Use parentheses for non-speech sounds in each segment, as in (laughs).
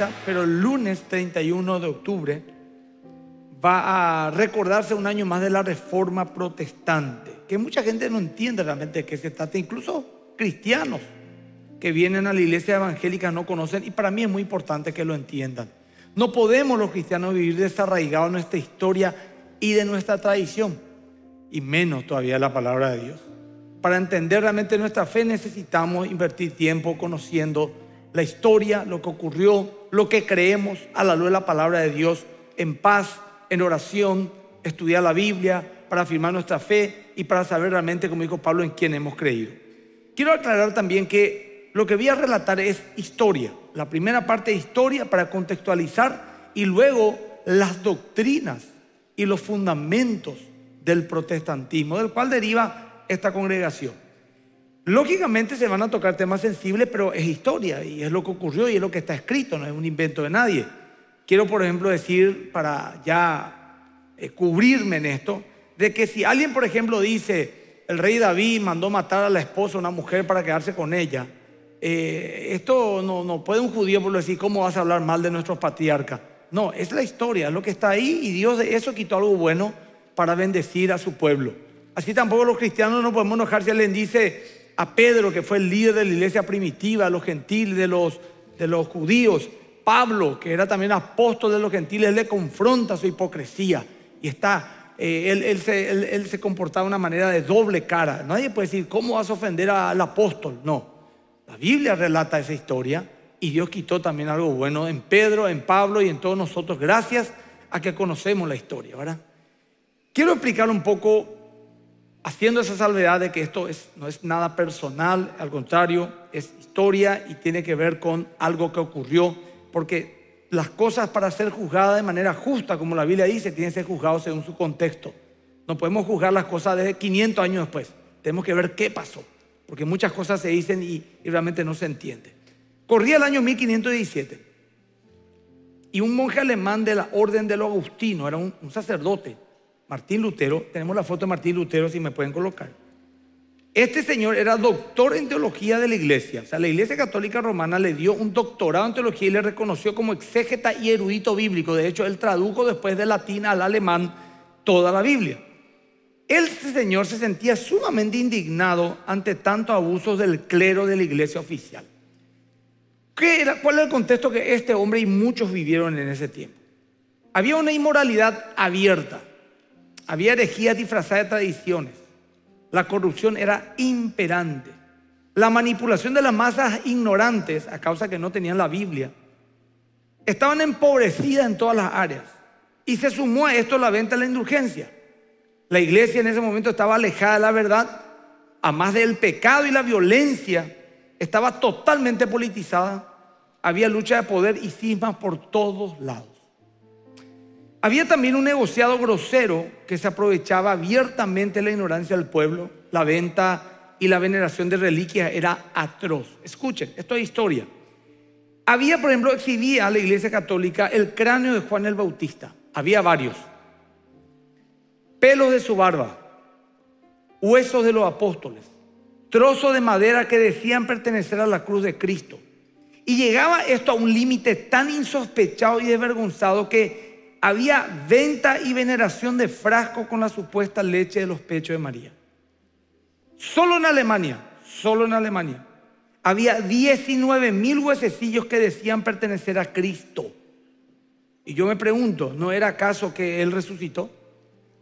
el 30, pero el lunes 31 de octubre va a recordarse un año más de la reforma protestante, que mucha gente no entiende realmente de qué se trata, incluso cristianos que vienen a la iglesia evangélica no conocen y para mí es muy importante que lo entiendan. No podemos los cristianos vivir desarraigados de nuestra historia y de nuestra tradición, y menos todavía la palabra de Dios. Para entender realmente nuestra fe necesitamos invertir tiempo conociendo la historia, lo que ocurrió, lo que creemos a la luz de la palabra de Dios, en paz, en oración, estudiar la Biblia para afirmar nuestra fe y para saber realmente, como dijo Pablo, en quién hemos creído. Quiero aclarar también que lo que voy a relatar es historia. La primera parte de historia para contextualizar y luego las doctrinas y los fundamentos del protestantismo, del cual deriva esta congregación. Lógicamente se van a tocar temas sensibles, pero es historia y es lo que ocurrió y es lo que está escrito, no es un invento de nadie. Quiero, por ejemplo, decir, para ya eh, cubrirme en esto, de que si alguien, por ejemplo, dice, el rey David mandó matar a la esposa, una mujer, para quedarse con ella, eh, esto no, no puede un judío por decir, ¿cómo vas a hablar mal de nuestros patriarcas? No, es la historia, es lo que está ahí y Dios de eso quitó algo bueno para bendecir a su pueblo. Así tampoco los cristianos no podemos enojar si alguien dice, a Pedro, que fue el líder de la iglesia primitiva, a los gentiles, de los, de los judíos. Pablo, que era también apóstol de los gentiles, le confronta su hipocresía y está, eh, él, se, él, se, comportaba de una manera de doble cara. Nadie puede decir, ¿cómo vas a ofender al apóstol? No, la Biblia relata esa historia y Dios quitó también algo bueno en Pedro, en Pablo y en todos nosotros, gracias a que conocemos la historia, ¿verdad? Quiero explicar un poco haciendo esa salvedad de que esto no es nada personal, al contrario, es historia y tiene que ver con algo que ocurrió, porque las cosas para ser juzgadas de manera justa, como la Biblia dice, tienen que ser juzgadas según su contexto. No podemos juzgar las cosas desde 500 años después. Tenemos que ver qué pasó, porque muchas cosas se dicen y, realmente no se entiende. Corría el año 1517 y un monje alemán de la orden de los agustinos, era un sacerdote, Martín Lutero, tenemos la foto de Martín Lutero si me pueden colocar. Este señor era doctor en teología de la iglesia. O sea, la iglesia católica romana le dio un doctorado en teología y le reconoció como exégeta y erudito bíblico. De hecho, él tradujo después de latín al alemán toda la Biblia. Este señor se sentía sumamente indignado ante tantos abusos del clero de la iglesia oficial. ¿Qué era, ¿Cuál era el contexto que este hombre y muchos vivieron en ese tiempo? Había una inmoralidad abierta. Había herejías disfrazadas de tradiciones. La corrupción era imperante. La manipulación de las masas ignorantes, a causa que no tenían la Biblia, estaban empobrecidas en todas las áreas. Y se sumó a esto la venta de la indulgencia. La iglesia en ese momento estaba alejada de la verdad, a más del pecado y la violencia, estaba totalmente politizada. Había lucha de poder y cismas por todos lados. Había también un negociado grosero que se aprovechaba abiertamente la ignorancia del pueblo, la venta y la veneración de reliquias era atroz. Escuchen, esto es historia. Había, por ejemplo, exhibía a la iglesia católica el cráneo de Juan el Bautista. Había varios. Pelos de su barba, huesos de los apóstoles, trozos de madera que decían pertenecer a la cruz de Cristo. Y llegaba esto a un límite tan insospechado y desvergonzado que había venta y veneración de frascos con la supuesta leche de los pechos de María. Solo en Alemania, solo en Alemania, había 19 mil huesecillos que decían pertenecer a Cristo. Y yo me pregunto, ¿no era acaso que Él resucitó?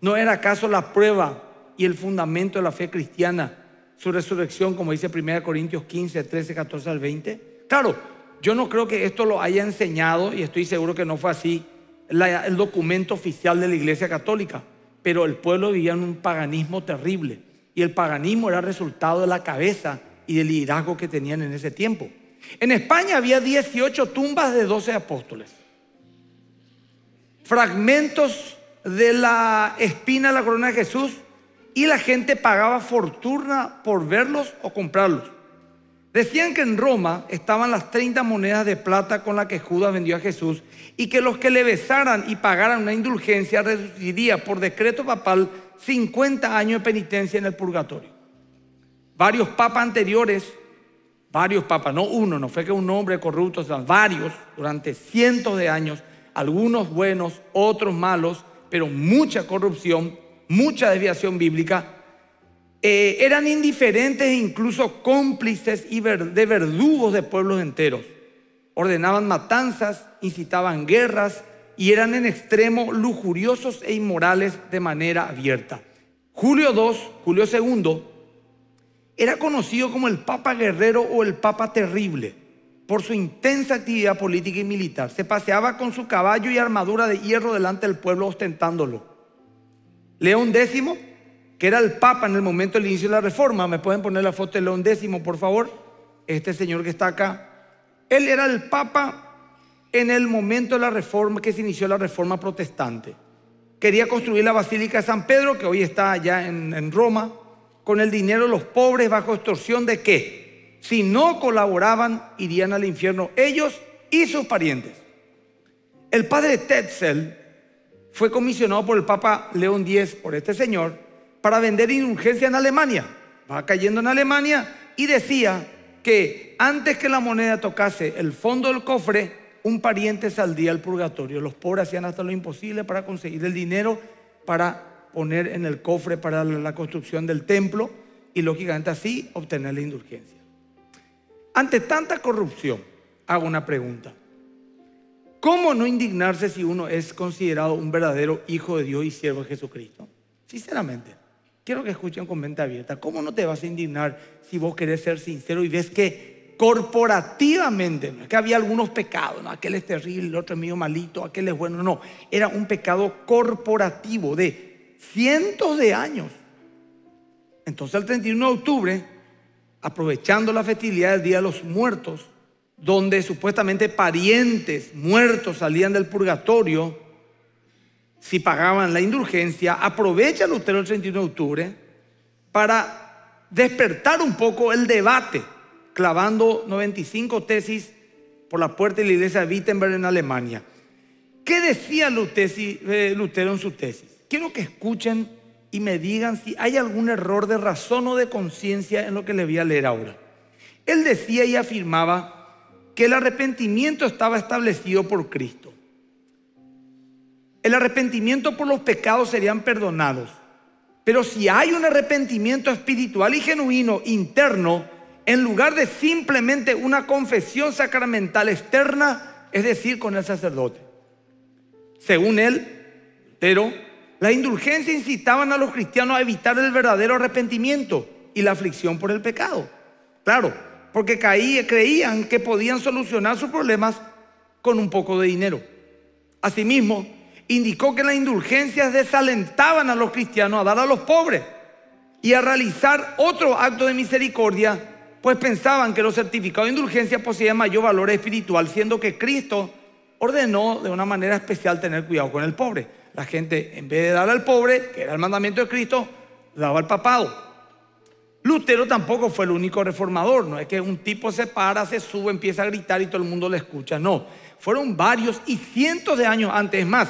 ¿No era acaso la prueba y el fundamento de la fe cristiana su resurrección, como dice 1 Corintios 15, 13, 14 al 20? Claro, yo no creo que esto lo haya enseñado y estoy seguro que no fue así el documento oficial de la Iglesia Católica, pero el pueblo vivía en un paganismo terrible y el paganismo era resultado de la cabeza y del liderazgo que tenían en ese tiempo. En España había 18 tumbas de 12 apóstoles, fragmentos de la espina de la corona de Jesús y la gente pagaba fortuna por verlos o comprarlos. Decían que en Roma estaban las 30 monedas de plata con las que Judas vendió a Jesús y que los que le besaran y pagaran una indulgencia recibiría por decreto papal 50 años de penitencia en el purgatorio. Varios papas anteriores varios papas, no uno, no fue que un hombre corrupto, sino varios durante cientos de años, algunos buenos, otros malos, pero mucha corrupción, mucha desviación bíblica, eh, eran indiferentes e incluso cómplices y de verdugos de pueblos enteros. Ordenaban matanzas, incitaban guerras y eran en extremo lujuriosos e inmorales de manera abierta. Julio II, Julio II, era conocido como el Papa Guerrero o el Papa Terrible por su intensa actividad política y militar. Se paseaba con su caballo y armadura de hierro delante del pueblo ostentándolo. León X que era el Papa en el momento del inicio de la reforma. ¿Me pueden poner la foto de León X, por favor? Este señor que está acá. Él era el Papa en el momento de la reforma, que se inició la reforma protestante. Quería construir la Basílica de San Pedro, que hoy está allá en, en Roma, con el dinero de los pobres bajo extorsión de que si no colaboraban irían al infierno ellos y sus parientes. El padre Tetzel fue comisionado por el Papa León X, por este señor, para vender indulgencia en Alemania. Va cayendo en Alemania y decía que antes que la moneda tocase el fondo del cofre, un pariente saldría al purgatorio. Los pobres hacían hasta lo imposible para conseguir el dinero para poner en el cofre para la construcción del templo y lógicamente así obtener la indulgencia. Ante tanta corrupción, hago una pregunta. ¿Cómo no indignarse si uno es considerado un verdadero hijo de Dios y siervo de Jesucristo? Sinceramente. Quiero que escuchen con mente abierta. ¿Cómo no te vas a indignar si vos querés ser sincero y ves que corporativamente, no es que había algunos pecados, aquel es terrible, el otro es medio malito, aquel es bueno, no, era un pecado corporativo de cientos de años. Entonces el 31 de octubre, aprovechando la festividad del Día de los Muertos, donde supuestamente parientes muertos salían del purgatorio, si pagaban la indulgencia, aprovecha Lutero el 31 de octubre para despertar un poco el debate, clavando 95 tesis por la puerta de la iglesia de Wittenberg en Alemania. ¿Qué decía eh, Lutero en su tesis? Quiero que escuchen y me digan si hay algún error de razón o de conciencia en lo que les voy a leer ahora. Él decía y afirmaba que el arrepentimiento estaba establecido por Cristo el arrepentimiento por los pecados serían perdonados. Pero si hay un arrepentimiento espiritual y genuino interno, en lugar de simplemente una confesión sacramental externa, es decir, con el sacerdote. Según él, pero la indulgencia incitaban a los cristianos a evitar el verdadero arrepentimiento y la aflicción por el pecado. Claro, porque creían que podían solucionar sus problemas con un poco de dinero. Asimismo, indicó que las indulgencias desalentaban a los cristianos a dar a los pobres y a realizar otro acto de misericordia, pues pensaban que los certificados de indulgencia poseían mayor valor espiritual, siendo que Cristo ordenó de una manera especial tener cuidado con el pobre. La gente, en vez de dar al pobre, que era el mandamiento de Cristo, daba al papado. Lutero tampoco fue el único reformador, no es que un tipo se para, se sube, empieza a gritar y todo el mundo le escucha, no. Fueron varios y cientos de años antes más.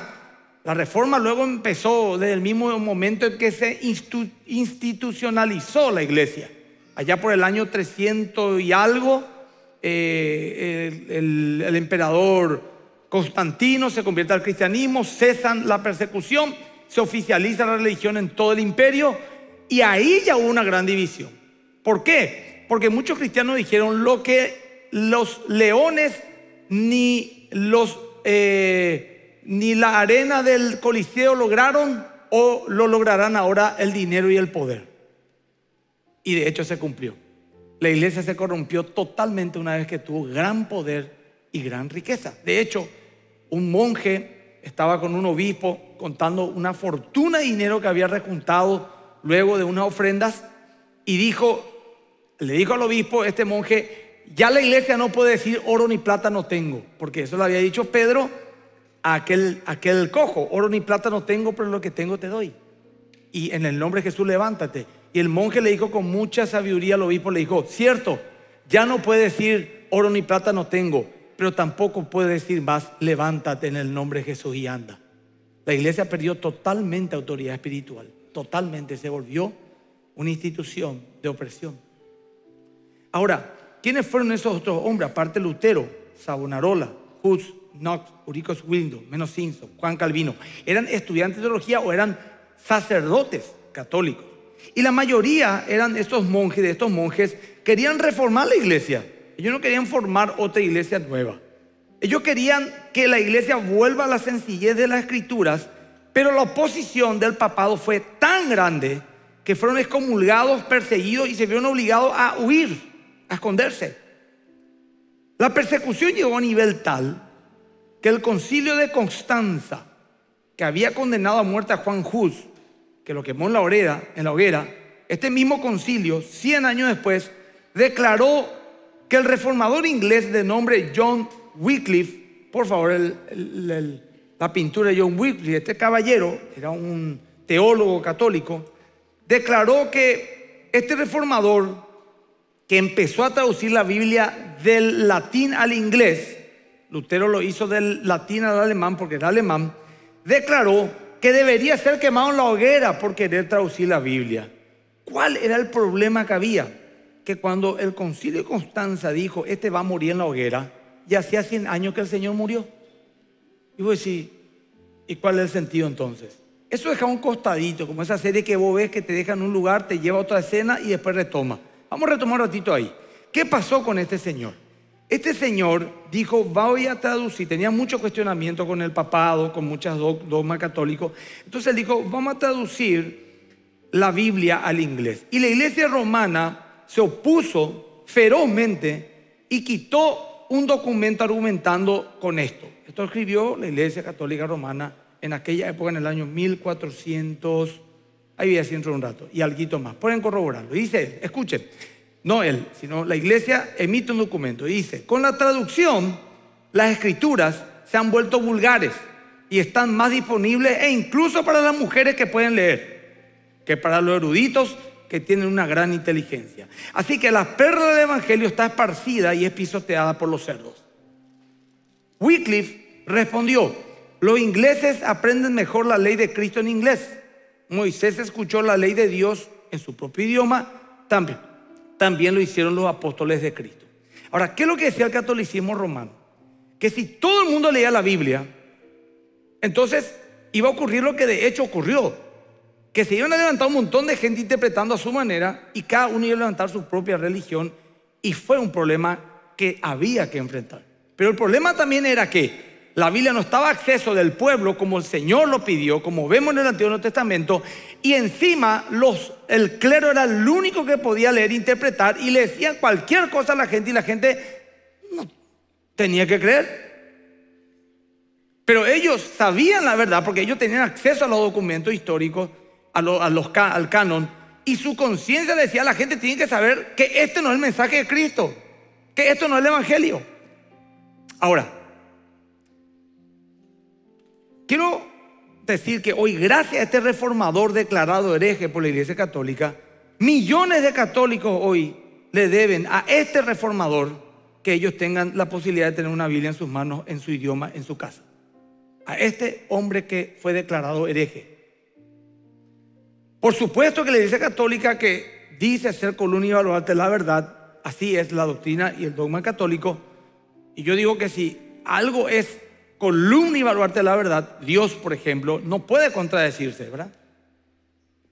La reforma luego empezó desde el mismo momento en que se institucionalizó la iglesia. Allá por el año 300 y algo, eh, el, emperador Constantino se convierte al cristianismo, cesan la persecución, se oficializa la religión en todo el imperio y ahí ya hubo una gran división. ¿Por qué? Porque muchos cristianos dijeron lo que los leones ni los... Eh, ni la arena del Coliseo lograron o lo lograrán ahora el dinero y el poder. Y de hecho se cumplió. La iglesia se corrompió totalmente una vez que tuvo gran poder y gran riqueza. De hecho, un monje estaba con un obispo contando una fortuna de dinero que había rejuntado luego de unas ofrendas y dijo, le dijo al obispo, este monje, ya la iglesia no puede decir oro ni plata no tengo, porque eso lo había dicho Pedro aquel, aquel cojo, oro ni plata no tengo, pero lo que tengo te doy. Y en el nombre de Jesús levántate. Y el monje le dijo con mucha sabiduría al obispo, le dijo, cierto, ya no puede decir oro ni plata no tengo, pero tampoco puede decir más, levántate en el nombre de Jesús y anda. La iglesia perdió totalmente autoridad espiritual, totalmente se volvió una institución de opresión. Ahora, ¿quiénes fueron esos otros hombres? Aparte Lutero, Savonarola, Hus, Knox, Uricos Wildo, Menos Simpson, Juan Calvino. ¿Eran estudiantes de teología o eran sacerdotes católicos? Y la mayoría eran estos monjes, de estos monjes, querían reformar la iglesia. Ellos no querían formar otra iglesia nueva. Ellos querían que la iglesia vuelva a la sencillez de las escrituras, pero la oposición del papado fue tan grande que fueron excomulgados, perseguidos y se vieron obligados a huir, a esconderse. La persecución llegó a nivel tal que el concilio de Constanza, que había condenado a muerte a Juan Hus, que lo quemó en la en la hoguera, este mismo concilio, 100 años después, declaró que el reformador inglés de nombre John Wycliffe, por favor, la pintura de John Wycliffe, este caballero, era un teólogo católico, declaró que este reformador que empezó a traducir la Biblia del latín al inglés, Lutero lo hizo del latín al alemán porque era alemán, declaró que debería ser quemado en la hoguera por querer traducir la Biblia. ¿Cuál era el problema que había? Que cuando el concilio de Constanza dijo, este va a morir en la hoguera, ya hacía 100 años que el Señor murió. Y vos decís, ¿y cuál es el sentido entonces? Eso deja un costadito, como esa serie que vos ves que te deja en un lugar, te lleva a otra escena y después retoma. Vamos a retomar un ratito ahí. ¿Qué pasó con este señor? Este señor dijo, voy a traducir, tenía mucho cuestionamiento con el papado, con muchas dogmas católicos. Entonces él dijo, vamos a traducir la Biblia al inglés. Y la iglesia romana se opuso ferozmente y quitó un documento argumentando con esto. Esto escribió la iglesia católica romana en aquella época, en el año 1400, ahí voy a decir un rato, y algo más. Pueden corroborarlo. Dice, escuchen, no él, sino la iglesia emite un documento y dice, con la traducción, las escrituras se han vuelto vulgares y están más disponibles e incluso para las mujeres que pueden leer, que para los eruditos que tienen una gran inteligencia. Así que la perla del Evangelio está esparcida y es pisoteada por los cerdos. Wycliffe respondió, los ingleses aprenden mejor la ley de Cristo en inglés. Moisés escuchó la ley de Dios en su propio idioma también también lo hicieron los apóstoles de Cristo. Ahora, ¿qué es lo que decía el catolicismo romano? Que si todo el mundo leía la Biblia, entonces iba a ocurrir lo que de hecho ocurrió. Que se iban a levantar un montón de gente interpretando a su manera y cada uno iba a levantar su propia religión y fue un problema que había que enfrentar. Pero el problema también era que la Biblia no estaba a acceso del pueblo como el Señor lo pidió, como vemos en el Antiguo Testamento, y encima los, el clero era el único que podía leer e interpretar y le decían cualquier cosa a la gente y la gente no tenía que creer. Pero ellos sabían la verdad porque ellos tenían acceso a los documentos históricos, a los, al canon, y su conciencia decía a la gente tiene que saber que este no es el mensaje de Cristo, que esto no es el Evangelio. Ahora, Quiero decir que hoy, gracias a este reformador declarado hereje por la Iglesia Católica, millones de católicos hoy le deben a este reformador que ellos tengan la posibilidad de tener una Biblia en sus manos, en su idioma, en su casa. A este hombre que fue declarado hereje. Por supuesto que la Iglesia Católica que dice ser columna y baluarte la verdad, así es la doctrina y el dogma católico. Y yo digo que si algo es columna y baluarte de la verdad, Dios, por ejemplo, no puede contradecirse, ¿verdad?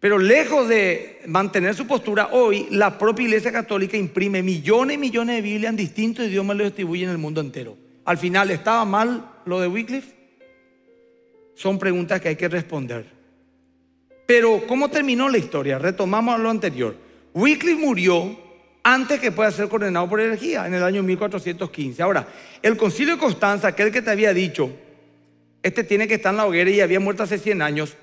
Pero lejos de mantener su postura, hoy la propia Iglesia Católica imprime millones y millones de Biblias en distintos idiomas y los distribuye en el mundo entero. Al final, ¿estaba mal lo de Wycliffe? Son preguntas que hay que responder. Pero, ¿cómo terminó la historia? Retomamos lo anterior. Wycliffe murió antes que pueda ser condenado por herejía, en el año 1415. Ahora, el concilio de Constanza, aquel que te había dicho, este tiene que estar en la hoguera y había muerto hace 100 años,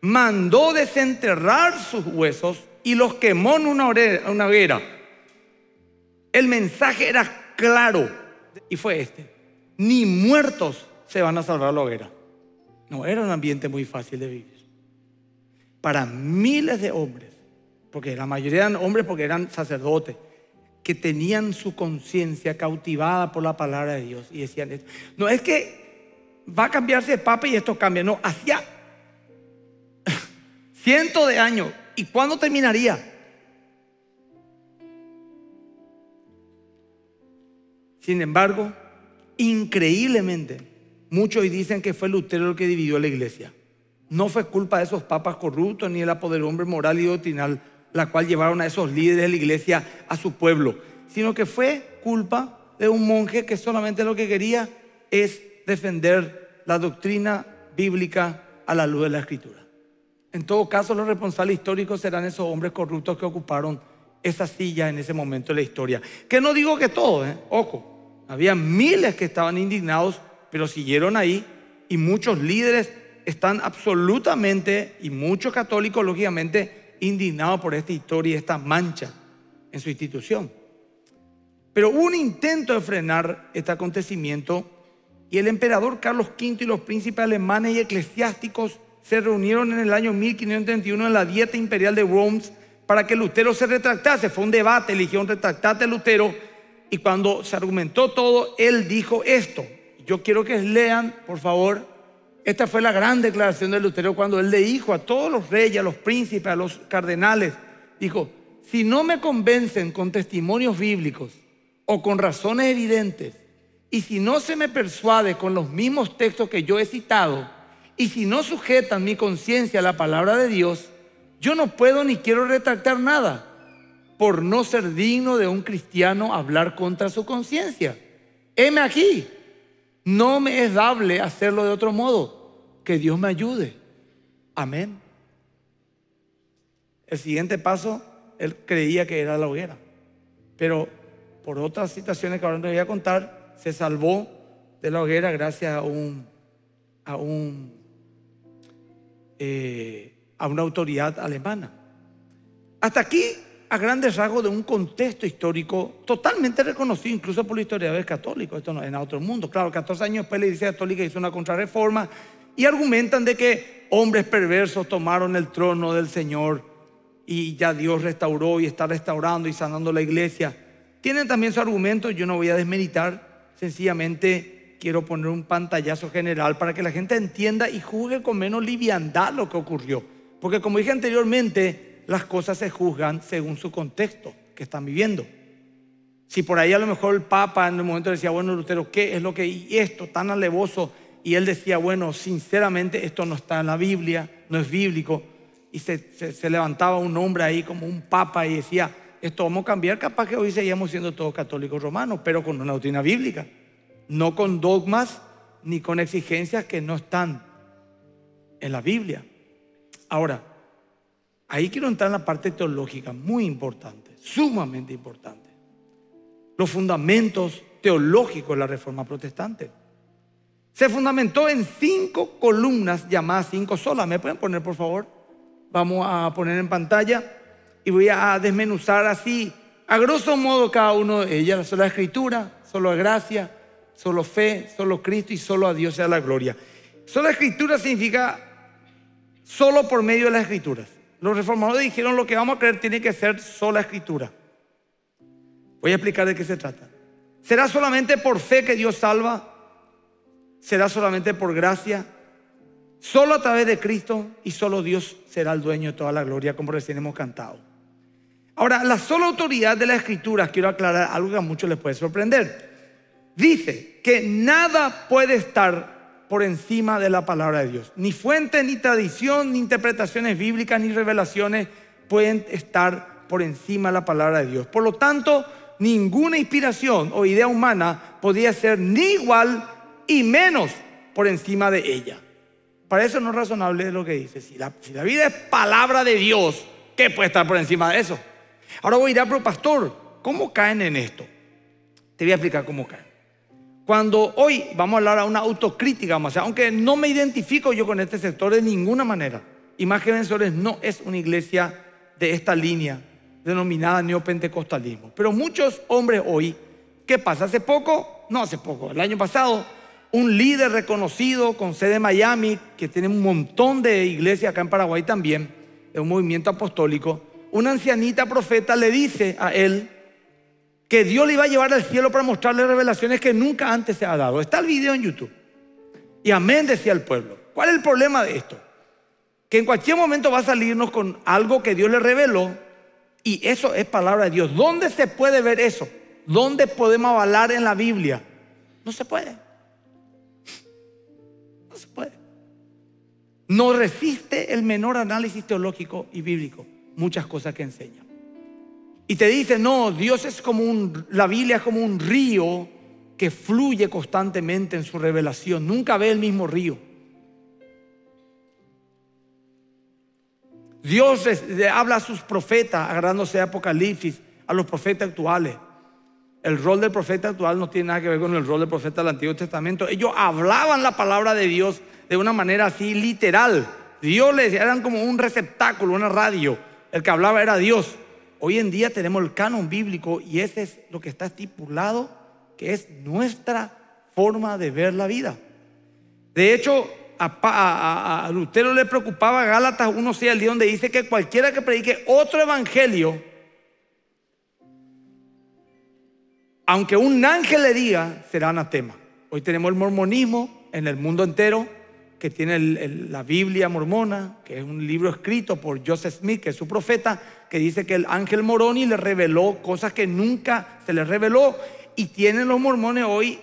mandó desenterrar sus huesos y los quemó en una hoguera. El mensaje era claro y fue este, ni muertos se van a salvar la hoguera. No, era un ambiente muy fácil de vivir. Para miles de hombres, porque la mayoría eran hombres porque eran sacerdotes, que tenían su conciencia cautivada por la palabra de Dios y decían esto. No es que va a cambiarse de papa y esto cambia, no, hacía (laughs) cientos de años. ¿Y cuándo terminaría? Sin embargo, increíblemente, muchos dicen que fue Lutero el que dividió la iglesia. No fue culpa de esos papas corruptos ni de la poderumbre moral y doctrinal, la cual llevaron a esos líderes de la iglesia a su pueblo, sino que fue culpa de un monje que solamente lo que quería es defender la doctrina bíblica a la luz de la escritura. En todo caso, los responsables históricos serán esos hombres corruptos que ocuparon esa silla en ese momento de la historia. Que no digo que todos, ¿eh? ojo, había miles que estaban indignados, pero siguieron ahí y muchos líderes están absolutamente, y muchos católicos lógicamente, indignados por esta historia y esta mancha en su institución. Pero hubo un intento de frenar este acontecimiento y el emperador Carlos V y los príncipes alemanes y eclesiásticos se reunieron en el año 1531 en la Dieta Imperial de Worms para que Lutero se retractase. Fue un debate, eligieron retractate a Lutero y cuando se argumentó todo, él dijo esto. Yo quiero que lean, por favor. Esta fue la gran declaración de Lutero cuando él le dijo a todos los reyes, a los príncipes, a los cardenales, dijo, si no me convencen con testimonios bíblicos, o con razones evidentes, y si no se me persuade con los mismos textos que yo he citado, y si no sujetan mi conciencia a la palabra de Dios, yo no puedo ni quiero retractar nada por no ser digno de un cristiano hablar contra su conciencia. Heme aquí, no me es dable hacerlo de otro modo. Que Dios me ayude. Amén. El siguiente paso, él creía que era la hoguera, pero por otras situaciones que ahora no voy a contar, se salvó de la hoguera gracias a un, a un eh, a una autoridad alemana. Hasta aquí, a grandes rasgos de un contexto histórico totalmente reconocido incluso por los historiadores católicos. Esto no es en otro mundo. Claro, 14 años después la Iglesia Católica hizo una contrarreforma y argumentan de que hombres perversos tomaron el trono del Señor y ya Dios restauró y está restaurando y sanando la iglesia. Tienen también su argumento, yo no voy a desmeditar, sencillamente quiero poner un pantallazo general para que la gente entienda y juzgue con menos liviandad lo que ocurrió. Porque como dije anteriormente, las cosas se juzgan según su contexto que están viviendo. Si por ahí a lo mejor el Papa en un momento decía, bueno, Lutero, ¿qué es lo que y esto tan alevoso? Y él decía, bueno, sinceramente esto no está en la Biblia, no es bíblico. Y se, levantaba un hombre ahí como un papa y decía, esto vamos a cambiar, capaz que hoy seguimos siendo todos católicos romanos, pero con una doctrina bíblica, no con dogmas ni con exigencias que no están en la Biblia. Ahora, ahí quiero entrar en la parte teológica, muy importante, sumamente importante. Los fundamentos teológicos de la Reforma Protestante. Se fundamentó en cinco columnas llamadas cinco solas. ¿Me pueden poner, por favor? Vamos a poner en pantalla y voy a desmenuzar así, a grosso modo, cada uno de ellas. Solo la escritura, solo gracia, solo fe, solo Cristo y solo a Dios sea la gloria. Solo escritura significa solo por medio de las escrituras. Los reformadores dijeron lo que vamos a creer tiene que ser sola escritura. Voy a explicar de qué se trata. ¿Será solamente por fe que Dios salva? ¿Será solamente por gracia? Solo a través de Cristo y solo Dios será el dueño de toda la gloria, como recién hemos cantado. Ahora, la sola autoridad de la escritura, quiero aclarar algo que a muchos les puede sorprender. Dice que nada puede estar por encima de la palabra de Dios. Ni fuente, ni tradición, ni interpretaciones bíblicas, ni revelaciones pueden estar por encima de la palabra de Dios. Por lo tanto, ninguna inspiración o idea humana podía ser ni igual y menos por encima de ella. Para eso no es razonable lo que dice. Si la, vida es palabra de Dios, ¿qué puede estar por encima de eso? Ahora voy a ir a, pero pastor, ¿cómo caen en esto? Te voy a explicar cómo caen. Cuando hoy vamos a hablar a una autocrítica, aunque no me identifico yo con este sector de ninguna manera, Imagen Vencedores no es una iglesia de esta línea denominada neopentecostalismo. Pero muchos hombres hoy, ¿qué pasa? Hace poco, no hace poco, el año pasado, un líder reconocido con sede en Miami, que tiene un montón de iglesias acá en Paraguay también, de un movimiento apostólico, una ancianita profeta le dice a él que Dios le iba a llevar al cielo para mostrarle revelaciones que nunca antes se ha dado. Está el video en YouTube. Y amén decía el pueblo. ¿Cuál es el problema de esto? Que en cualquier momento va a salirnos con algo que Dios le reveló y eso es palabra de Dios. ¿Dónde se puede ver eso? ¿Dónde podemos avalar en la Biblia? No se puede. No se puede. No resiste el menor análisis teológico y bíblico muchas cosas que enseña. Y te dice, no, Dios es como un, la Biblia es como un río que fluye constantemente en su revelación. Nunca ve el mismo río. Dios habla a sus profetas, agarrándose de Apocalipsis, a los profetas actuales. El rol del profeta actual no tiene nada que ver con el rol del profeta del Antiguo Testamento. Ellos hablaban la palabra de Dios de una manera así literal. Dios les eran como un receptáculo, una radio. El que hablaba era Dios. Hoy en día tenemos el canon bíblico y ese es lo que está estipulado, que es nuestra forma de ver la vida. De hecho, a, Lutero le preocupaba Gálatas 1.6 al día donde dice que cualquiera que predique otro evangelio, aunque un ángel le diga, será anatema. Hoy tenemos el mormonismo en el mundo entero, que tiene la Biblia mormona, que es un libro escrito por Joseph Smith, que es su profeta, que dice que el ángel Moroni le reveló cosas que nunca se le reveló. Y tienen los mormones hoy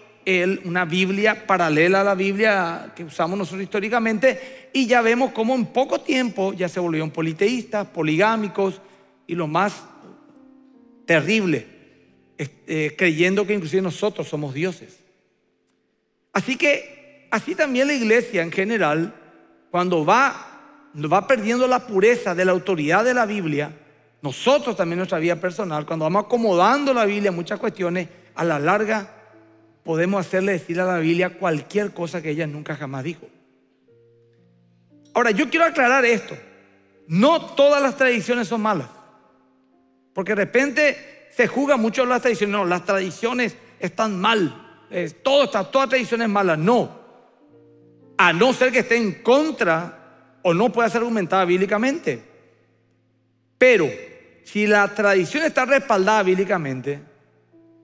una Biblia paralela a la Biblia que usamos nosotros históricamente y ya vemos cómo en poco tiempo ya se volvieron politeístas, poligámicos y lo más terrible, eh, creyendo que inclusive nosotros somos dioses. Así que así también la iglesia en general, cuando va, va perdiendo la pureza de la autoridad de la Biblia, nosotros también nuestra vida personal, cuando vamos acomodando la Biblia en muchas cuestiones, a la larga podemos hacerle decir a la Biblia cualquier cosa que ella nunca jamás dijo. Ahora, yo quiero aclarar esto. No todas las tradiciones son malas. Porque de repente se juzga mucho las tradiciones. No, las tradiciones están mal. todo está, toda tradición es mala. No. A no ser que esté en contra o no pueda ser argumentada bíblicamente. Pero si la tradición está respaldada bíblicamente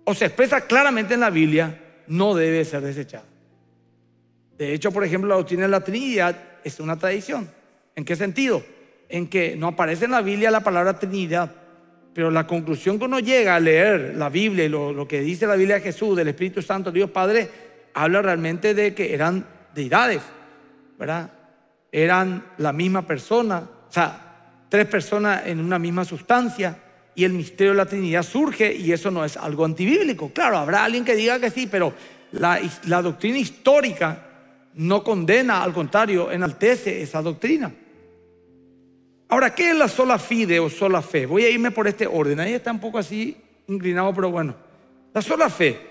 o se expresa claramente en la Biblia, no debe ser desechada. De hecho, por ejemplo, la doctrina de la Trinidad es una tradición. ¿En qué sentido? En que no aparece en la Biblia la palabra Trinidad, pero la conclusión que uno llega a leer la Biblia y lo, que dice la Biblia de Jesús, del Espíritu Santo, Dios Padre, habla realmente de que eran deidades, ¿verdad? Eran la misma persona, o sea, tres personas en una misma sustancia y el misterio de la Trinidad surge y eso no es algo antibíblico. Claro, habrá alguien que diga que sí, pero la, doctrina histórica no condena, al contrario, enaltece esa doctrina. Ahora, ¿qué es la sola fide o sola fe? Voy a irme por este orden. Ahí está un poco así inclinado, pero bueno. La sola fe.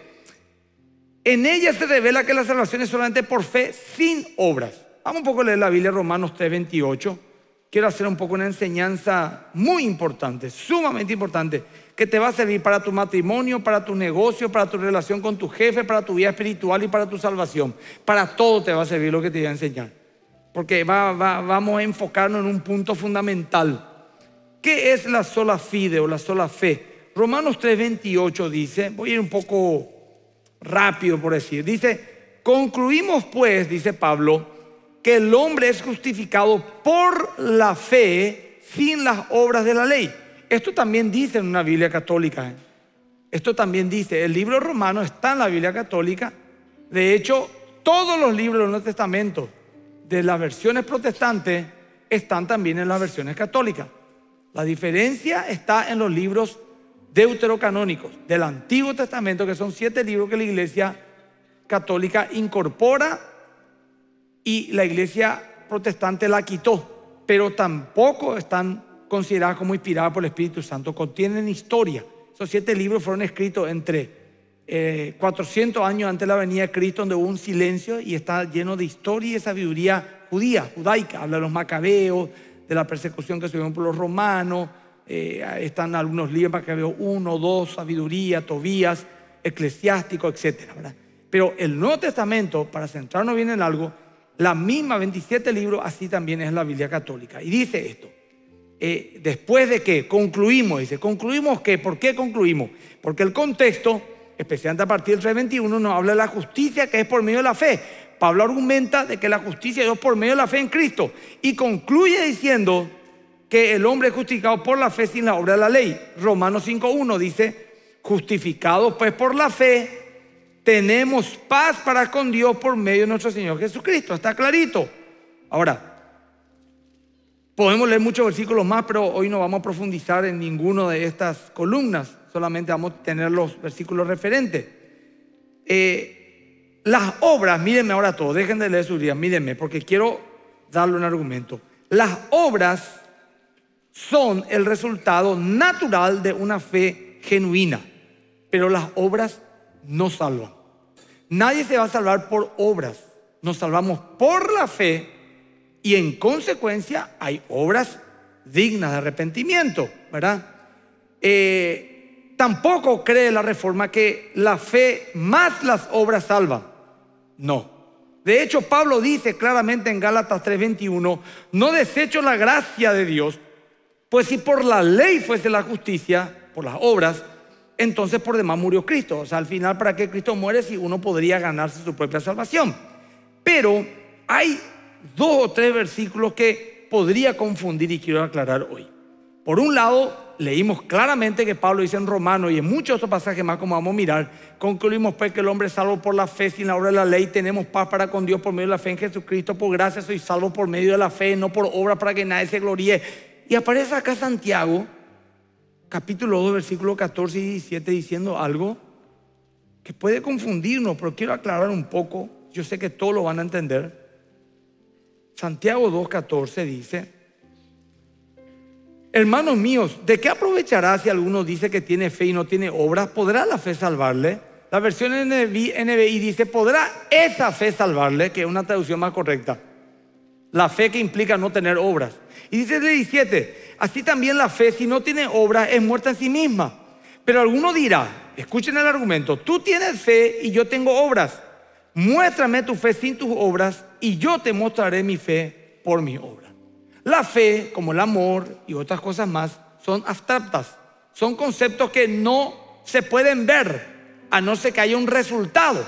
En ella se revela que la salvación es solamente por fe sin obras. Vamos un poco a leer la Biblia, Romanos 3:28 quiero hacer un poco una enseñanza muy importante, sumamente importante, que te va a servir para tu matrimonio, para tu negocio, para tu relación con tu jefe, para tu vida espiritual y para tu salvación. Para todo te va a servir lo que te voy a enseñar. Porque vamos a enfocarnos en un punto fundamental. ¿Qué es la sola fide o la sola fe? Romanos 3:28 dice, voy a ir un poco rápido por decir, dice, concluimos pues, dice Pablo, que el hombre es justificado por la fe sin las obras de la ley. Esto también dice en una Biblia católica. ¿eh? Esto también dice, el libro romano está en la Biblia católica. De hecho, todos los libros del Nuevo Testamento de las versiones protestantes están también en las versiones católicas. La diferencia está en los libros deuterocanónicos del Antiguo Testamento, que son siete libros que la Iglesia católica incorpora y la iglesia protestante la quitó, pero tampoco están consideradas como inspiradas por el Espíritu Santo, contienen historia. Esos siete libros fueron escritos entre 400 eh, años antes de la venida de Cristo, donde hubo un silencio y está lleno de historia y sabiduría judía, judaica. Habla de los macabeos, de la persecución que se por los romanos. Eh, están algunos libros, Macabeos 1, 2, sabiduría, Tobías, eclesiástico, etc. Pero el Nuevo Testamento, para centrarnos bien en algo, la misma 27 libros, así también es la Biblia católica. Y dice esto, eh, después de que concluimos, dice, concluimos que, ¿por qué concluimos? Porque el contexto, especialmente a partir del 321, nos habla de la justicia que es por medio de la fe. Pablo argumenta de que la justicia es por medio de la fe en Cristo y concluye diciendo que el hombre es justificado por la fe sin la obra de la ley. Romanos 5.1 dice, justificados pues por la fe, tenemos paz para con Dios por medio de nuestro Señor Jesucristo. Está clarito. Ahora, podemos leer muchos versículos más, pero hoy no vamos a profundizar en ninguno de estas columnas. Solamente vamos a tener los versículos referentes. Eh, las obras, mírenme ahora todo, dejen de leer su día, mírenme, porque quiero darle un argumento. Las obras son el resultado natural de una fe genuina, pero las obras no salvan. Nadie se va a salvar por obras, nos salvamos por la fe y en consecuencia hay obras dignas de arrepentimiento, ¿verdad? Eh, tampoco cree la reforma que la fe más las obras salvan. No. De hecho, Pablo dice claramente en Gálatas 3:21, no desecho la gracia de Dios, pues si por la ley fuese la justicia, por las obras, entonces por demás murió Cristo. O sea, al final, ¿para qué Cristo muere si uno podría ganarse su propia salvación? Pero hay dos o tres versículos que podría confundir y quiero aclarar hoy. Por un lado, leímos claramente que Pablo dice en Romano y en muchos otros pasajes más como vamos a mirar, concluimos pues que el hombre es salvo por la fe sin la obra de la ley, tenemos paz para con Dios por medio de la fe en Jesucristo, por gracia soy salvo por medio de la fe, no por obra para que nadie se gloríe. Y aparece acá Santiago, capítulo 2, versículo 14 y 17, diciendo algo que puede confundirnos, pero quiero aclarar un poco, yo sé que todos lo van a entender. Santiago 2.14 dice, hermanos míos, ¿de qué aprovechará si alguno dice que tiene fe y no tiene obras? ¿Podrá la fe salvarle? La versión NBI dice, ¿podrá esa fe salvarle? Que es una traducción más correcta. La fe que implica no tener obras. Y dice el 17, así también la fe si no tiene obras es muerta en sí misma. Pero alguno dirá, escuchen el argumento, tú tienes fe y yo tengo obras. Muéstrame tu fe sin tus obras y yo te mostraré mi fe por mi obra. La fe, como el amor y otras cosas más, son abstractas. Son conceptos que no se pueden ver a no ser que haya un resultado.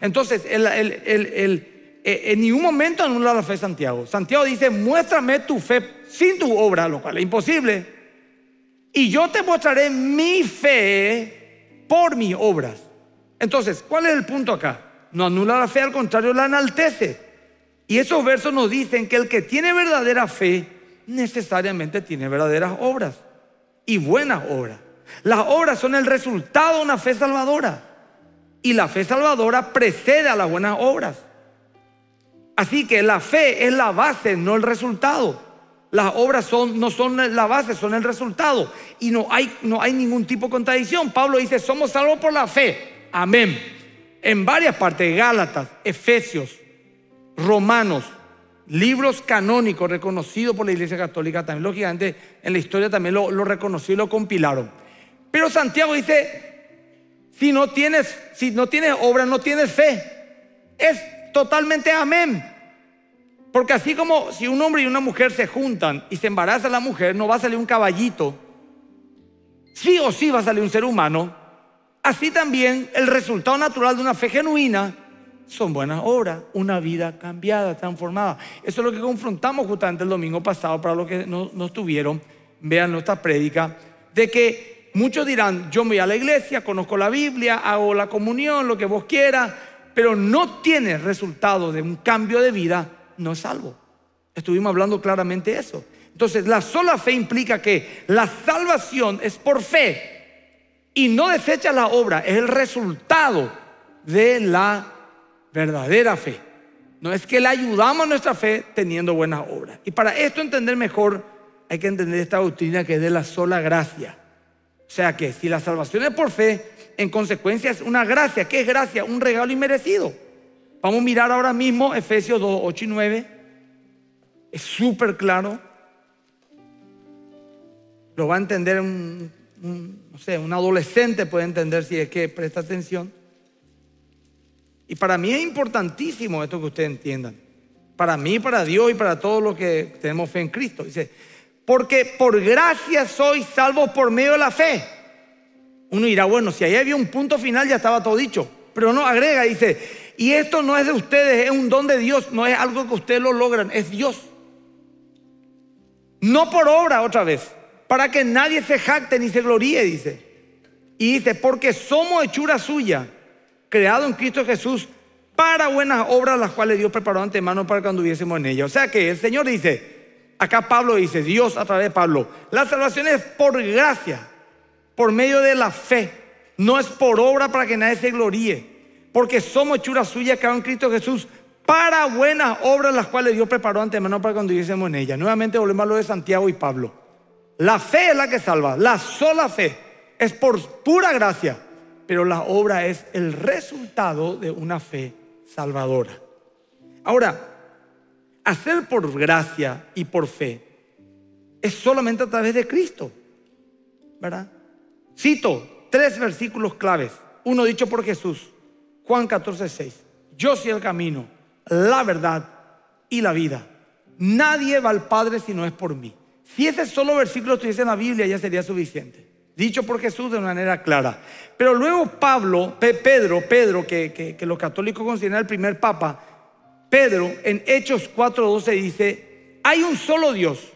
Entonces, eh, en ningún momento anula la fe Santiago. Santiago dice, muéstrame tu fe sin tu obra, lo cual es imposible. Y yo te mostraré mi fe por mis obras. Entonces, ¿cuál es el punto acá? No anula la fe, al contrario, la enaltece. Y esos versos nos dicen que el que tiene verdadera fe necesariamente tiene verdaderas obras y buenas obras. Las obras son el resultado de una fe salvadora. Y la fe salvadora precede a las buenas obras. Así que la fe es la base, no el resultado. Las obras son, no son la base, son el resultado. Y no hay, no hay ningún tipo de contradicción. Pablo dice, somos salvos por la fe. Amén. En varias partes, Gálatas, Efesios, Romanos, libros canónicos reconocidos por la Iglesia Católica, también lógicamente en la historia también lo, lo reconoció y lo compilaron. Pero Santiago dice, si no tienes, si no tienes obra, no tienes fe. Es totalmente amén. Porque así como si un hombre y una mujer se juntan y se embaraza la mujer, no va a salir un caballito. Sí o sí va a salir un ser humano. Así también el resultado natural de una fe genuina son buenas obras, una vida cambiada, transformada. Eso es lo que confrontamos justamente el domingo pasado para los que no, no estuvieron, vean nuestra prédica, de que muchos dirán, yo voy a la iglesia, conozco la Biblia, hago la comunión, lo que vos quieras, pero no tiene resultado de un cambio de vida, no es salvo. Estuvimos hablando claramente eso. Entonces, la sola fe implica que la salvación es por fe y no desecha la obra, es el resultado de la verdadera fe. No es que le ayudamos a nuestra fe teniendo buenas obras. Y para esto entender mejor, hay que entender esta doctrina que es de la sola gracia. O sea que si la salvación es por fe, en consecuencia es una gracia. ¿Qué es gracia? Un regalo inmerecido. Vamos a mirar ahora mismo Efesios 2, 8 y 9. Es súper claro. Lo va a entender un, no sé, un adolescente puede entender si es que presta atención. Y para mí es importantísimo esto que ustedes entiendan. Para mí, para Dios y para todos los que tenemos fe en Cristo. Dice, porque por gracia soy salvo por medio de la fe. Uno dirá, bueno, si ahí había un punto final ya estaba todo dicho. Pero no, agrega, dice, y esto no es de ustedes, es un don de Dios, no es algo que ustedes lo logran, es Dios. No por obra otra vez, para que nadie se jacte ni se gloríe, dice. Y dice, porque somos hechura suya, creado en Cristo Jesús para buenas obras, las cuales Dios preparó antemano para que anduviésemos en ellas. O sea que el Señor dice, acá Pablo dice, Dios a través de Pablo, la salvación es por gracia, por medio de la fe, no es por obra para que nadie se gloríe, porque somos hechura suya, creado en Cristo Jesús para buenas obras, las cuales Dios preparó antemano para anduviésemos en ellas. Nuevamente volvemos a lo de Santiago y Pablo. La fe es la que salva, la sola fe es por pura gracia, pero la obra es el resultado de una fe salvadora. Ahora, hacer por gracia y por fe es solamente a través de Cristo, ¿verdad? Cito tres versículos claves, uno dicho por Jesús, Juan 14, 6. Yo soy el camino, la verdad y la vida. Nadie va al Padre si no es por mí. Si ese solo versículo estuviese en la Biblia ya sería suficiente. Dicho por Jesús de manera clara. Pero luego Pablo, Pedro, Pedro, que, los católicos consideran el primer papa, Pedro en Hechos 4:12 dice, hay un solo Dios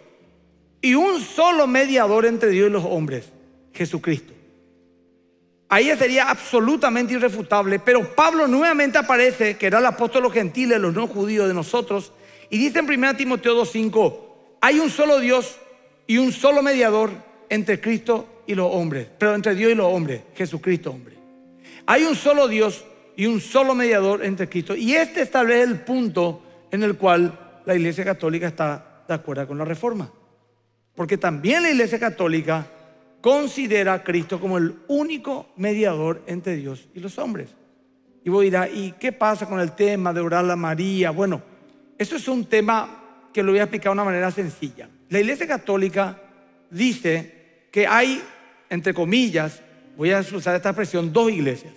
y un solo mediador entre Dios y los hombres, Jesucristo. Ahí sería absolutamente irrefutable, pero Pablo nuevamente aparece, que era el apóstol de los gentiles, los no judíos de nosotros, y dice en 1 Timoteo 2.5, hay un solo Dios y un solo mediador entre Cristo y los hombres, pero entre Dios y los hombres, Jesucristo hombre. Hay un solo Dios y un solo mediador entre Cristo. Y este es tal vez el punto en el cual la Iglesia Católica está de acuerdo con la reforma. Porque también la Iglesia Católica considera a Cristo como el único mediador entre Dios y los hombres. Y vos dirás, ¿y qué pasa con el tema de orar a María? Bueno, eso es un tema que lo voy a explicar de una manera sencilla. La Iglesia Católica dice que hay, entre comillas, voy a usar esta expresión, dos iglesias.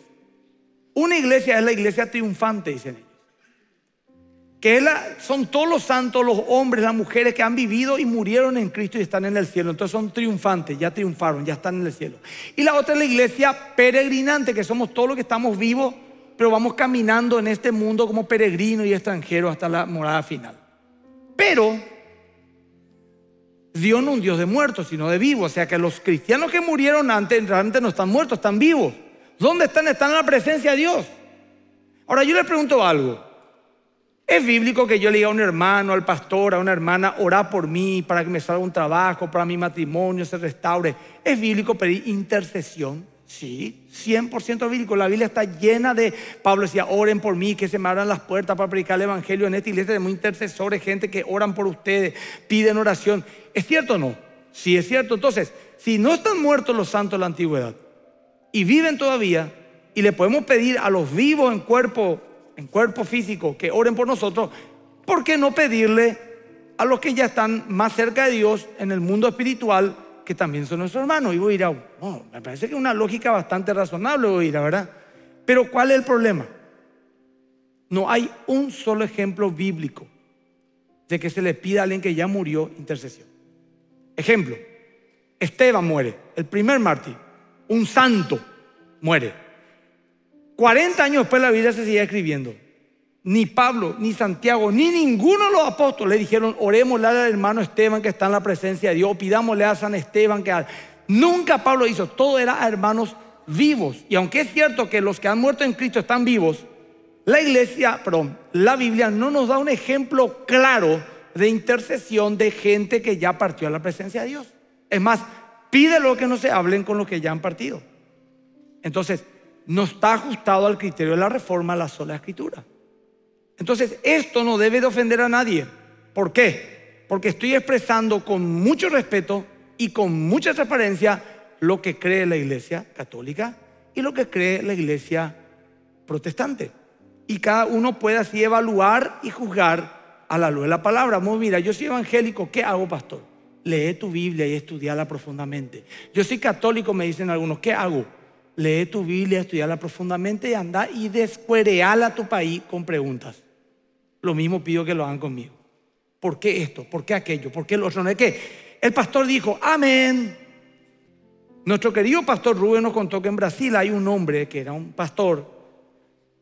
Una iglesia es la iglesia triunfante, dicen que son todos los santos, los hombres, las mujeres que han vivido y murieron en Cristo y están en el cielo. Entonces son triunfantes, ya triunfaron, ya están en el cielo. Y la otra es la iglesia peregrinante, que somos todos los que estamos vivos, pero vamos caminando en este mundo como peregrinos y extranjeros hasta la morada final. Pero Dios no es un Dios de muertos, sino de vivos. O sea que los cristianos que murieron antes realmente no están muertos, están vivos. ¿Dónde están? Están en la presencia de Dios. Ahora yo les pregunto algo. Es bíblico que yo le diga a un hermano, al pastor, a una hermana, ora por mí para que me salga un trabajo, para mi matrimonio se restaure. Es bíblico pedir intercesión. Sí, 100% bíblico. La Biblia está llena de, Pablo decía, oren por mí, que se me abran las puertas para predicar el Evangelio. En esta iglesia tenemos intercesores, gente que oran por ustedes, piden oración. ¿Es cierto o no? Sí, es cierto. Entonces, si no están muertos los santos de la antigüedad y viven todavía, y le podemos pedir a los vivos en cuerpo en cuerpo físico que oren por nosotros, ¿por qué no pedirle a los que ya están más cerca de Dios en el mundo espiritual, que también son nuestros hermanos? Y ir a, oh, me parece que es una lógica bastante razonable, ir a, ¿verdad? Pero ¿cuál es el problema? No hay un solo ejemplo bíblico de que se le pida a alguien que ya murió intercesión. Ejemplo, Esteban muere, el primer mártir, un santo muere. 40 años después la Biblia se sigue escribiendo. Ni Pablo, ni Santiago, ni ninguno de los apóstoles dijeron, orémosle al hermano Esteban que está en la presencia de Dios, pidámosle a San Esteban que... Nunca Pablo hizo, todo era a hermanos vivos. Y aunque es cierto que los que han muerto en Cristo están vivos, la iglesia, perdón, la Biblia no nos da un ejemplo claro de intercesión de gente que ya partió a la presencia de Dios. Es más, pide lo que no se hablen con los que ya han partido. Entonces, no está ajustado al criterio de la reforma la sola escritura. Entonces, esto no debe de ofender a nadie. ¿Por qué? Porque estoy expresando con mucho respeto y con mucha transparencia lo que cree la iglesia católica y lo que cree la iglesia protestante. Y cada uno puede así evaluar y juzgar a la luz de la palabra. mira, yo soy evangélico, ¿qué hago, pastor? Lee tu Biblia y estudiala profundamente. Yo soy católico, me dicen algunos, ¿qué hago? Lee tu Biblia, estudiala profundamente y anda y descuereala tu país con preguntas. Lo mismo pido que lo hagan conmigo. ¿Por qué esto? ¿Por qué aquello? ¿Por qué lo otro? No es que el pastor dijo, amén. Nuestro querido pastor Rubén nos contó que en Brasil hay un hombre que era un pastor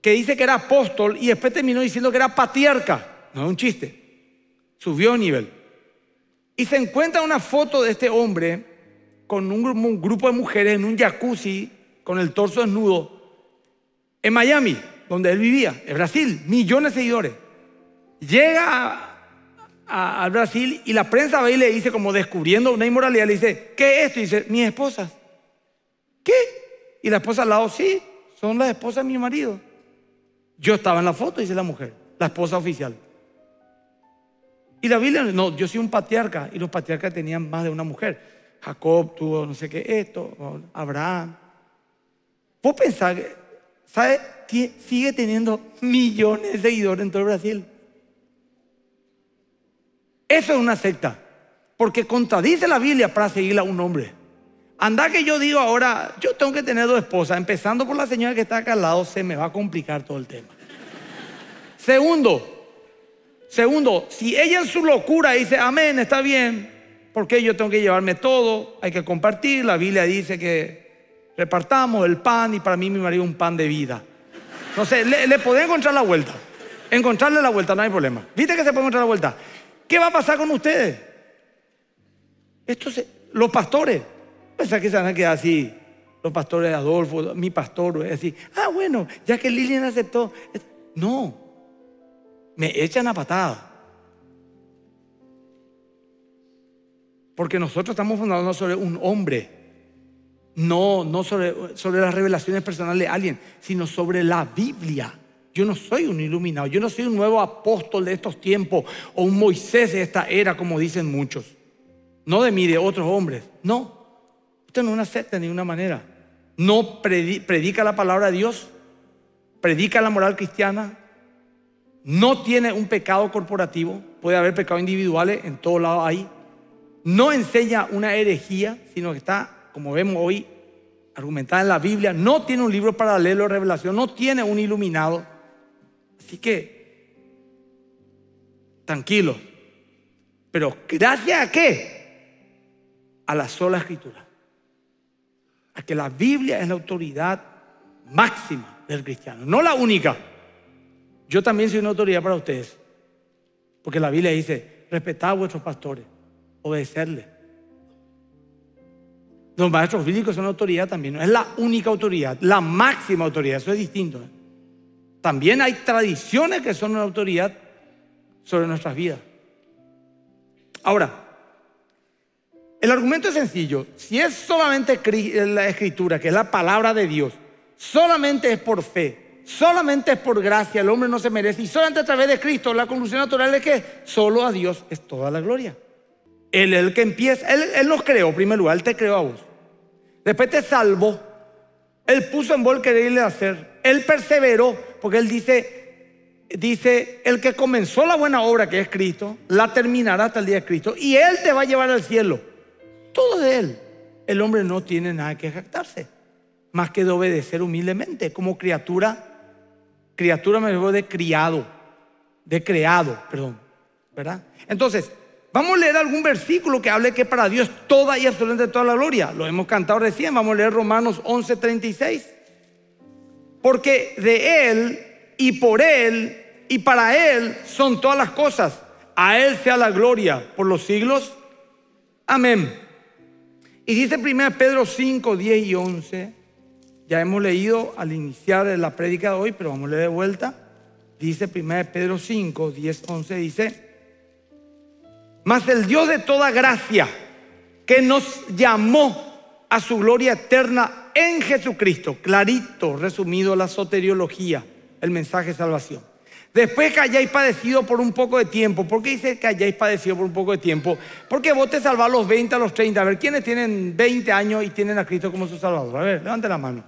que dice que era apóstol y después terminó diciendo que era patriarca. No es un chiste. Subió a nivel. Y se encuentra una foto de este hombre con un grupo de mujeres en un jacuzzi con el torso desnudo en Miami, donde él vivía, en Brasil, millones de seguidores. Llega al Brasil y la prensa va y le dice, como descubriendo una inmoralidad, le dice, ¿qué es esto? Y dice, mi esposa. ¿Qué? Y la esposa al lado, sí, son las esposas de mi marido. Yo estaba en la foto, dice la mujer, la esposa oficial. Y la Biblia, no, yo soy un patriarca y los patriarcas tenían más de una mujer. Jacob tuvo no sé qué, esto, Abraham. Vos pensás que, ¿sabe? Sigue teniendo millones de seguidores en todo Brasil. Eso es una secta, porque contradice la Biblia para seguirle a un hombre. Anda que yo digo ahora, yo tengo que tener dos esposas, empezando por la señora que está acá al lado, se me va a complicar todo el tema. Segundo, segundo, si ella en su locura dice, amén, está bien, ¿por qué yo tengo que llevarme todo? Hay que compartir, la Biblia dice que repartamos el pan y para mí mi marido un pan de vida. No sé, le, le puede encontrar la vuelta. Encontrarle la vuelta, no hay problema. ¿Viste que se puede encontrar la vuelta? ¿Qué va a pasar con ustedes? Estos, los pastores. Pensá que se van a quedar así. Los pastores de Adolfo, mi pastor, es así. Ah, bueno, ya que Lilian aceptó. No, me echan a patada. Porque nosotros estamos fundados sobre un hombre, no, no sobre, sobre las revelaciones personales de alguien, sino sobre la Biblia. Yo no soy un iluminado, yo no soy un nuevo apóstol de estos tiempos o un Moisés de esta era, como dicen muchos. No de mí, de otros hombres. No. Usted no una secta de ninguna manera. No predica la palabra de Dios, predica la moral cristiana, no tiene un pecado corporativo, puede haber pecados individuales, en todos lados hay. No enseña una herejía, sino que está, como vemos hoy, argumentada en la Biblia. No tiene un libro paralelo de revelación, no tiene un iluminado. Así que, tranquilo. Pero gracias a qué? A la sola escritura. A que la Biblia es la autoridad máxima del cristiano, no la única. Yo también soy una autoridad para ustedes. Porque la Biblia dice, respetad a vuestros pastores, obedecerles. Los maestros bíblicos son autoridad también, es la única autoridad, la máxima autoridad, eso es distinto. ¿eh? También hay tradiciones que son una autoridad sobre nuestras vidas. Ahora, el argumento es sencillo. Si es solamente la escritura, que es la palabra de Dios, solamente es por fe, solamente es por gracia, el hombre no se merece, y solamente a través de Cristo, la conclusión natural es que solo a Dios es toda la gloria. Él es el que empieza, él, él nos creó en primer lugar, Él te creó a vos. Después te salvó. Él puso en vos quererle hacer. Él perseveró porque Él dice, dice, el que comenzó la buena obra que es Cristo, la terminará hasta el día de Cristo y Él te va a llevar al cielo. Todo de Él. El hombre no tiene nada que jactarse, más que de obedecer humildemente como criatura. Criatura me digo de criado, de creado, perdón, ¿verdad? Entonces, Vamos a leer algún versículo que hable que para Dios toda y absolutamente toda la gloria. Lo hemos cantado recién. Vamos a leer Romanos 11:36. Porque de Él y por Él y para Él son todas las cosas. A Él sea la gloria por los siglos. Amén. Y dice 1 Pedro 5, 10 y 11. Ya hemos leído al iniciar la prédica de hoy, pero vamos a leer de vuelta. Dice 1 Pedro 5, 10, 11. Dice. Mas el Dios de toda gracia, que nos llamó a su gloria eterna en Jesucristo, clarito, resumido la soteriología, el mensaje de salvación. Después que hayáis padecido por un poco de tiempo, ¿por qué dice que hayáis padecido por un poco de tiempo? Porque vos te salvás a los 20, a los 30. A ver, ¿quiénes tienen 20 años y tienen a Cristo como su Salvador? A ver, levante la mano.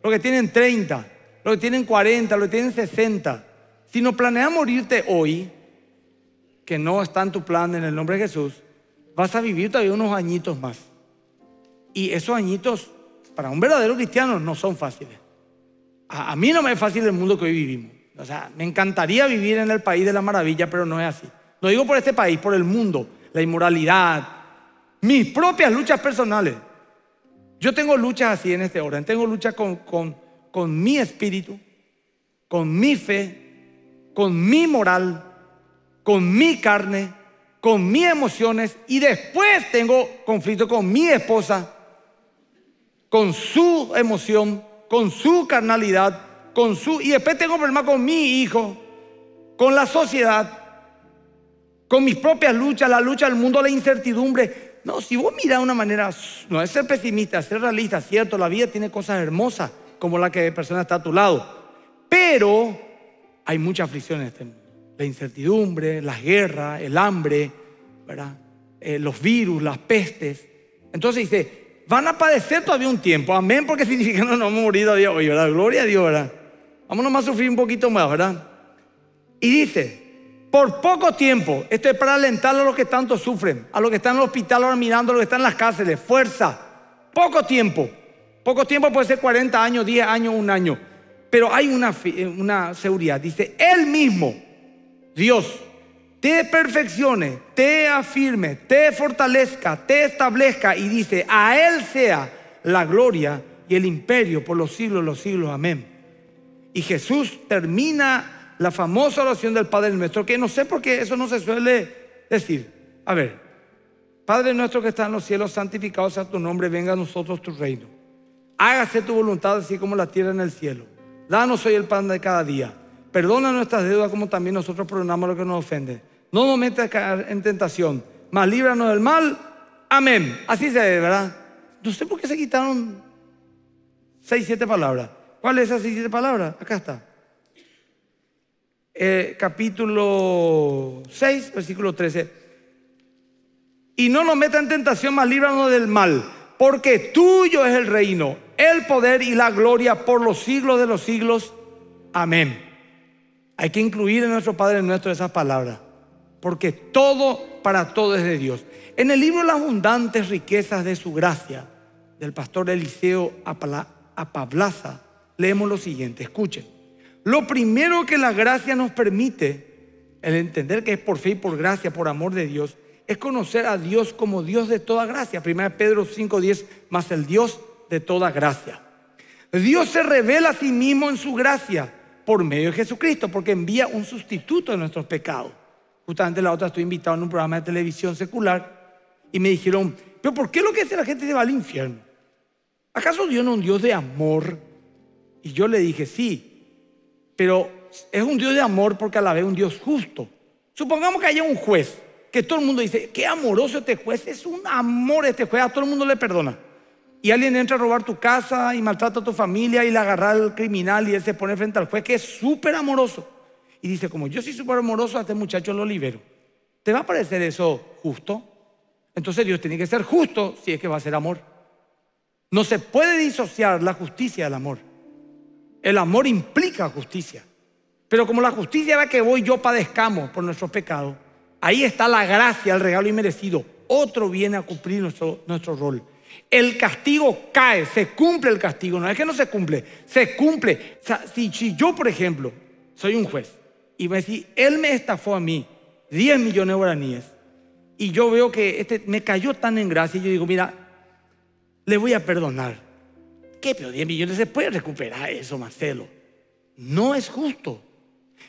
Los que tienen 30, los que tienen 40, los que tienen 60. Si no planeas morirte hoy, que no está en tu plan en el nombre de Jesús, vas a vivir todavía unos añitos más. Y esos añitos, para un verdadero cristiano, no son fáciles. A, mí no me es fácil el mundo que hoy vivimos. O sea, me encantaría vivir en el país de la maravilla, pero no es así. No digo por este país, por el mundo, la inmoralidad, mis propias luchas personales. Yo tengo luchas así en este orden. Tengo luchas con, con, con mi espíritu, con mi fe, con mi moral, con mi carne, con mis emociones y después tengo conflicto con mi esposa. con su emoción, con su carnalidad, con su... Y después tengo problemas con mi hijo, con la sociedad, con mis propias luchas, la lucha del mundo, la incertidumbre. No, si vos mirás de una manera, no es ser pesimista, es ser realista, cierto, la vida tiene cosas hermosas como la que la persona está a tu lado, pero hay mucha aflicción en este mundo. La incertidumbre, las guerras, el hambre, ¿verdad? Eh, los virus, las pestes. Entonces dice, van a padecer todavía un tiempo, amén, porque (laughs) significa que no nos hemos morido hoy, ¿verdad? Gloria a Dios, ¿verdad? Vamos nomás a sufrir un poquito más, ¿verdad? Y dice, por poco tiempo, esto es para alentar a los que tanto sufren, a los que están en el hospital ahora mirando, a los que están en las cárceles, fuerza, poco tiempo. Poco tiempo puede ser 40 años, 10 años, un año. Pero hay una, una seguridad. Dice, Él mismo, Dios, te perfeccione, te afirme, te fortalezca, te establezca y dice, a Él sea la gloria y el imperio por los siglos de los siglos. Amén. Y Jesús termina la famosa oración del Padre nuestro, que no sé por qué eso no se suele decir. A ver, Padre nuestro que está en los cielos, santificado sea tu nombre, venga a nosotros tu reino. Hágase tu voluntad así como la tierra en el cielo. Danos hoy el pan de cada día. Perdona nuestras deudas como también nosotros perdonamos a los que nos ofenden no nos metas en tentación, mas líbranos del mal. Amén. Así se ve, ¿verdad? No sé por qué se quitaron seis, siete palabras. ¿Cuáles esas seis, siete palabras? Acá está. Eh, capítulo 6, versículo 13. Y no nos meta en tentación, mas líbranos del mal, porque tuyo es el reino, el poder y la gloria por los siglos de los siglos. Amén. Hay que incluir en nuestro Padre nuestro esas palabras porque todo para todo es de Dios. En el libro Las abundantes riquezas de su gracia, del pastor Eliseo Apablaza, leemos lo siguiente, escuchen. Lo primero que la gracia nos permite, el entender que es por fe y por gracia, por amor de Dios, es conocer a Dios como Dios de toda gracia. 1 Pedro 5:10, más el Dios de toda gracia. Dios se revela a sí mismo en su gracia por medio de Jesucristo, porque envía un sustituto de nuestros pecados. Justamente la otra estoy invitado en un programa de televisión secular y me dijeron, pero ¿por qué lo que hace la gente se va al infierno? ¿Acaso Dios no es un Dios de amor? Y yo le dije, sí, pero es un Dios de amor porque a la vez un Dios justo. Supongamos que haya un juez, que todo el mundo dice, qué amoroso este juez, es un amor este juez, a todo el mundo le perdona. Y alguien entra a robar tu casa y maltrata a tu familia y le agarra al criminal y él se pone frente al juez, que es súper amoroso y dice, como yo soy súper amoroso, a este muchacho lo libero. ¿Te va a parecer eso justo? Entonces Dios tiene que ser justo si es que va a ser amor. No se puede disociar la justicia del amor. El amor implica justicia. Pero como la justicia la que voy yo padezcamos por nuestros pecados, ahí está la gracia, el regalo inmerecido. Otro viene a cumplir nuestro, nuestro rol. El castigo cae, se cumple el castigo, no es que no se cumple, se cumple. O sea, si yo, por ejemplo, soy un juez y me decir, él me estafó a mí 10 millones de guaraníes y yo veo que este me cayó tan en gracia y yo digo, mira, le voy a perdonar. ¿Qué? Pero 10 millones se puede recuperar eso, Marcelo. No es justo.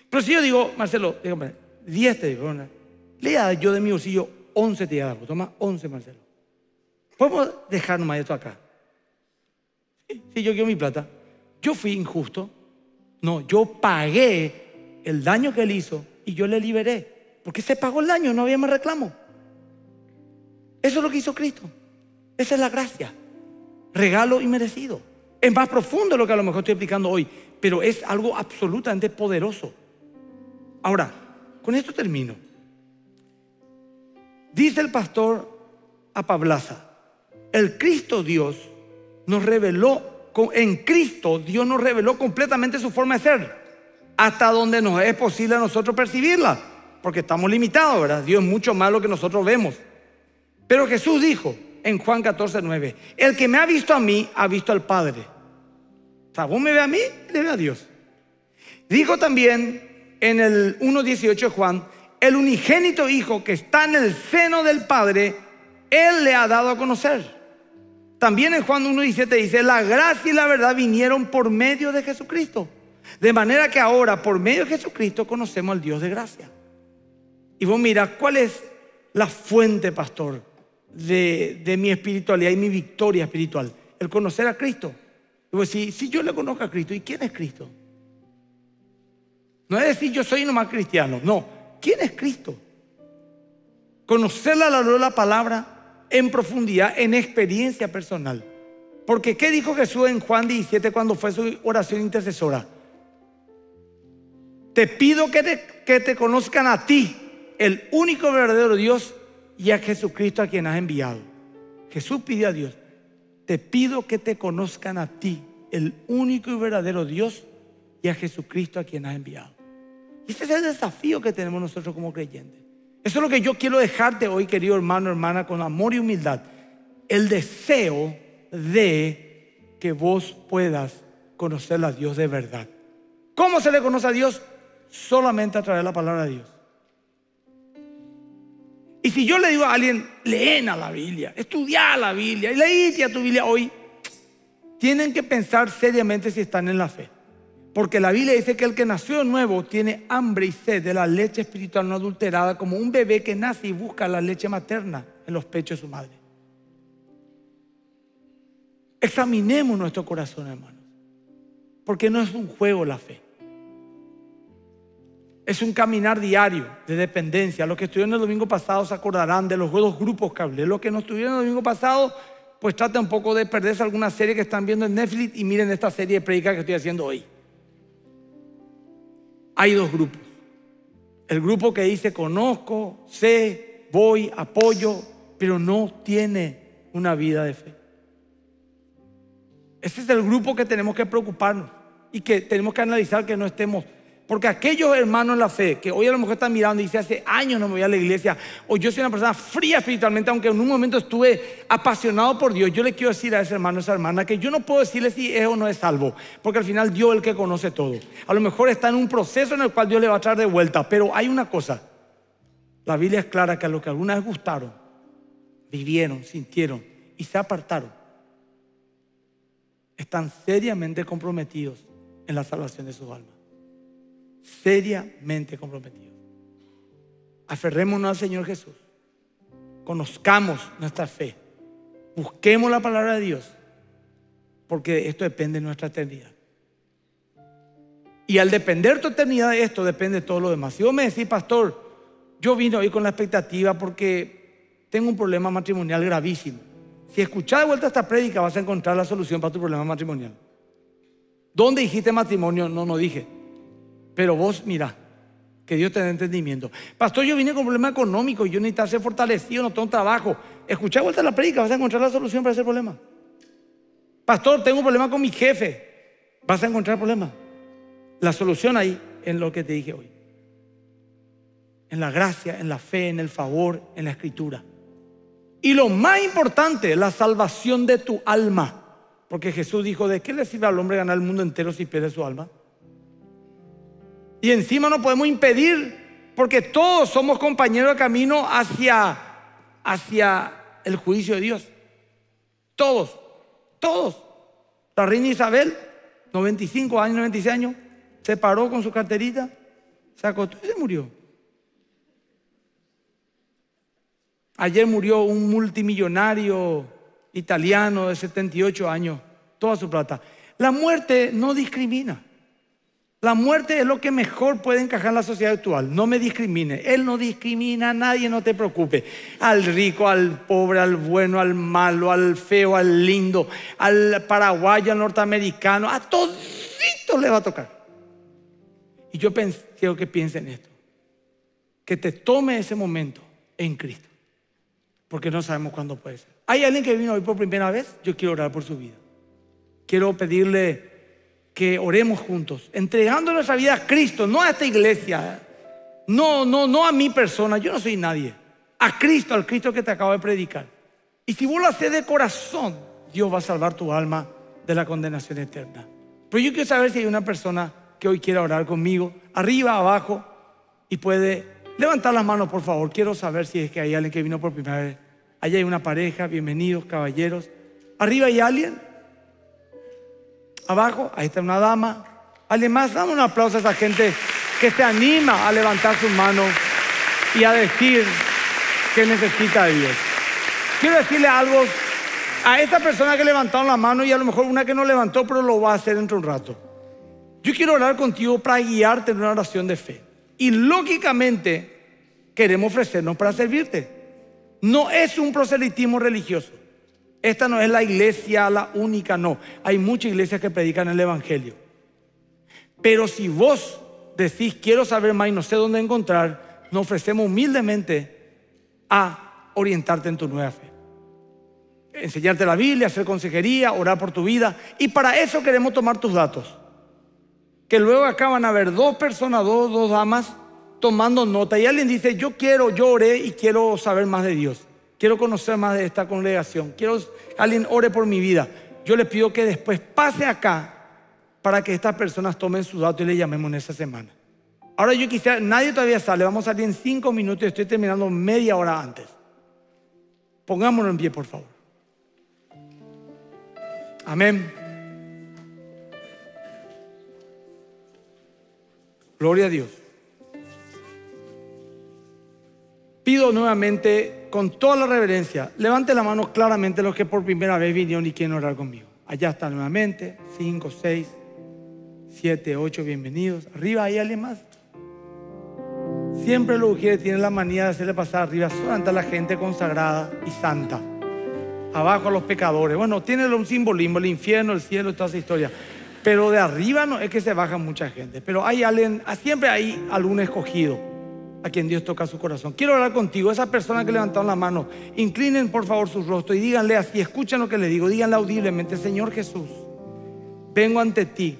Pero si yo digo, Marcelo, dígame, 10 te digo, le yo de mi bolsillo 11 te dado. Toma 11, Marcelo. ¿Podemos dejar nomás esto acá? Si yo quiero mi plata. Yo fui injusto. No, yo pagué el daño que él hizo y yo le liberé. Porque se pagó el daño, no había más reclamo. Eso es lo que hizo Cristo. Esa es la gracia. Regalo inmerecido. Es más profundo lo que a lo mejor estoy explicando hoy, pero es algo absolutamente poderoso. Ahora, con esto termino. Dice el pastor Apablaza, el Cristo Dios nos reveló, en Cristo Dios nos reveló completamente su forma de ser hasta donde nos es posible a nosotros percibirla, porque estamos limitados, ¿verdad? Dios es mucho más lo que nosotros vemos. Pero Jesús dijo en Juan 14, 9, el que me ha visto a mí, ha visto al Padre. O me ve a mí, le ve a Dios. Dijo también en el 1.18 de Juan, el unigénito Hijo que está en el seno del Padre, Él le ha dado a conocer. También en Juan 1.17 dice, la gracia y la verdad vinieron por medio de Jesucristo. De manera que ahora, por medio de Jesucristo, conocemos al Dios de gracia. Y vos mira, ¿cuál es la fuente, pastor, de, mi espiritualidad y mi victoria espiritual? el conocer a Cristo. Digo, si, si yo le conozco a Cristo, ¿y quién es Cristo? No es decir yo soy nomás cristiano, no. ¿Quién es Cristo? Conocer la de la palabra en profundidad, en experiencia personal. Porque ¿qué dijo Jesús en Juan 17 cuando fue su oración intercesora? Te pido que te, que te conozcan a ti, el único verdadero Dios, y a Jesucristo a quien has enviado. Jesús pidió a Dios, te pido que te conozcan a ti, el único y verdadero Dios, y a Jesucristo a quien has enviado. Y ese es el desafío que tenemos nosotros como creyentes. Eso es lo que yo quiero dejarte hoy, querido hermano, hermana, con amor y humildad. El deseo de que vos puedas conocer a Dios de verdad. ¿Cómo se le conoce a Dios? Solamente a través de la palabra de Dios. Y si yo le digo a alguien, leen a la Biblia, estudia la Biblia, y leíte a tu Biblia hoy, tienen que pensar seriamente si están en la fe. Porque la Biblia dice que el que nació de nuevo tiene hambre y sed de la leche espiritual no adulterada, como un bebé que nace y busca la leche materna en los pechos de su madre. Examinemos nuestro corazón, hermanos. Porque no es un juego la fe. Es un caminar diario de dependencia. Los que estuvieron el domingo pasado se acordarán de los dos grupos que hablé. Los que no estuvieron el domingo pasado, pues trata un poco de perderse alguna serie que están viendo en Netflix y miren esta serie de predicas que estoy haciendo hoy. Hay dos grupos. El grupo que dice conozco, sé, voy, apoyo, pero no tiene una vida de fe. Ese es el grupo que tenemos que preocuparnos y que tenemos que analizar que no estemos. Porque aquellos hermanos en la fe que hoy a lo mejor están mirando y dicen hace años no me voy a la iglesia, o yo soy una persona fría espiritualmente, aunque en un momento estuve apasionado por Dios, yo le quiero decir a ese hermano, a esa hermana, que yo no puedo decirle si es o no es salvo, porque al final Dios es el que conoce todo. A lo mejor está en un proceso en el cual Dios le va a traer de vuelta, pero hay una cosa, la Biblia es clara que a los que alguna vez gustaron, vivieron, sintieron y se apartaron, están seriamente comprometidos en la salvación de su alma. Seriamente comprometidos. Aferrémonos al Señor Jesús. Conozcamos nuestra fe. Busquemos la palabra de Dios. Porque esto depende de nuestra eternidad. Y al depender tu eternidad de esto, depende de todo lo demás. Si vos me decís, pastor, yo vine hoy con la expectativa porque tengo un problema matrimonial gravísimo. Si escuchás de vuelta esta prédica, vas a encontrar la solución para tu problema matrimonial. ¿Dónde dijiste matrimonio? No, no dije. Pero vos, mira, que Dios te dé entendimiento. Pastor, yo vine con un problema económico, yo necesito ser fortalecido, no tengo trabajo. Escuchá de vuelta la prédica, vas a encontrar la solución para ese problema. Pastor, tengo un problema con mi jefe. Vas a encontrar problema. La solución ahí en lo que te dije hoy. En la gracia, en la fe, en el favor, en la escritura. Y lo más importante, la salvación de tu alma. Porque Jesús dijo, ¿de qué le sirve al hombre ganar el mundo entero si pierde su alma? Y encima no podemos impedir, porque todos somos compañeros de camino hacia, hacia el juicio de Dios. Todos, todos. La reina Isabel, 95 años, 96 años, se paró con su carterita, se acostó y se murió. Ayer murió un multimillonario italiano de 78 años, toda su plata. La muerte no discrimina. La muerte es lo que mejor puede encajar en la sociedad actual. No me discrimine. Él no discrimina a nadie, no te preocupes. Al rico, al pobre, al bueno, al malo, al feo, al lindo, al paraguayo, al norteamericano. A todito le va a tocar. Y yo quiero que piensen esto. Que te tome ese momento en Cristo porque no sabemos cuándo puede ser. ¿Hay alguien que vino hoy por primera vez? Yo quiero orar por su vida. Quiero pedirle que oremos juntos, entregando nuestra vida a Cristo, no a esta iglesia, no, no, no a mi persona, yo no soy nadie, a Cristo, al Cristo que te acabo de predicar. Y si vos lo haces de corazón, Dios va a salvar tu alma de la condenación eterna. Pero yo quiero saber si hay una persona que hoy quiera orar conmigo, arriba, abajo, y puede Levantar las manos, por favor. Quiero saber si es que hay alguien que vino por primera vez. Allá hay una pareja. Bienvenidos, caballeros. Arriba hay alguien. Abajo, ahí está una dama. ¿Alguien más? Dame un aplauso a esa gente que se anima a levantar sus manos y a decir que necesita a Dios. Quiero decirle algo a esa persona que levantaron la mano y a lo mejor una que no levantó, pero lo va a hacer dentro de un rato. Yo quiero orar contigo para guiarte en una oración de fe. Y lógicamente queremos ofrecernos para servirte. No es un proselitismo religioso. Esta no es la iglesia la única, no. Hay muchas iglesias que predican el Evangelio. Pero si vos decís, quiero saber más y no sé dónde encontrar, nos ofrecemos humildemente a orientarte en tu nueva fe. Enseñarte la Biblia, hacer consejería, orar por tu vida. Y para eso queremos tomar tus datos. Que luego acá van a haber dos personas, dos, dos damas, tomando nota. Y alguien dice, yo quiero, yo oré y quiero saber más de Dios. Quiero conocer más de esta congregación. Quiero alguien ore por mi vida. Yo le pido que después pase acá para que estas personas tomen sus datos y le llamemos en esa semana. Ahora yo quisiera, nadie todavía sale, vamos a salir en cinco minutos estoy terminando media hora antes. Pongámonos en pie, por favor. Amén. Gloria a Dios. Pido nuevamente con toda la reverencia, levante la mano claramente los que por primera vez vinieron y quieren orar conmigo. Allá está nuevamente, cinco, seis, siete, ocho, bienvenidos. Arriba hay alguien más. Siempre los ujieres tienen la manía de hacerle pasar arriba solamente a la gente consagrada y santa. Abajo a los pecadores. Bueno, tiene un simbolismo, el infierno, el cielo, toda esa historia. Pero de arriba no es que se baja mucha gente. Pero hay alguien, siempre hay algún escogido a quien Dios toca su corazón. Quiero hablar contigo, esa persona que levantaron la mano, inclinen por favor su rostro y díganle así, escuchen lo que le digo, díganle audiblemente, Señor Jesús, vengo ante ti